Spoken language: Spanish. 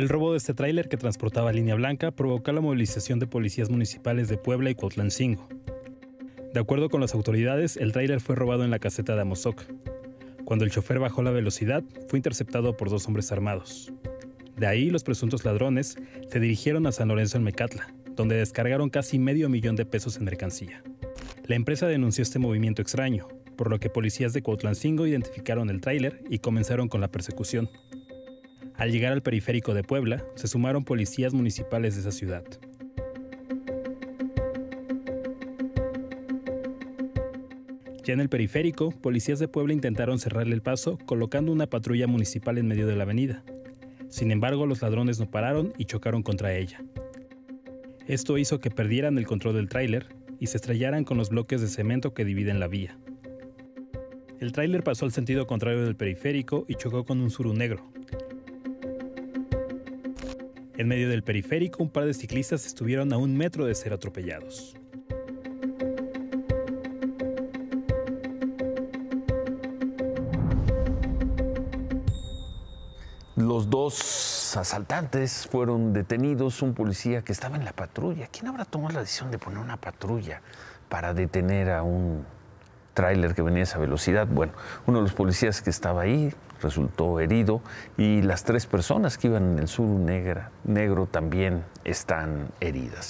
El robo de este tráiler que transportaba línea blanca provocó la movilización de policías municipales de Puebla y Cuautlancingo. De acuerdo con las autoridades, el tráiler fue robado en la caseta de Amozoc. Cuando el chofer bajó la velocidad, fue interceptado por dos hombres armados. De ahí, los presuntos ladrones se dirigieron a San Lorenzo en Mecatla, donde descargaron casi medio millón de pesos en mercancía. La empresa denunció este movimiento extraño, por lo que policías de Cuautlancingo identificaron el tráiler y comenzaron con la persecución. Al llegar al periférico de Puebla, se sumaron policías municipales de esa ciudad. Ya en el periférico, policías de Puebla intentaron cerrarle el paso colocando una patrulla municipal en medio de la avenida. Sin embargo, los ladrones no pararon y chocaron contra ella. Esto hizo que perdieran el control del tráiler y se estrellaran con los bloques de cemento que dividen la vía. El tráiler pasó al sentido contrario del periférico y chocó con un suru negro. En medio del periférico, un par de ciclistas estuvieron a un metro de ser atropellados. Los dos asaltantes fueron detenidos, un policía que estaba en la patrulla. ¿Quién habrá tomado la decisión de poner una patrulla para detener a un tráiler que venía a esa velocidad? Bueno, uno de los policías que estaba ahí resultó herido y las tres personas que iban en el sur negro también están heridas.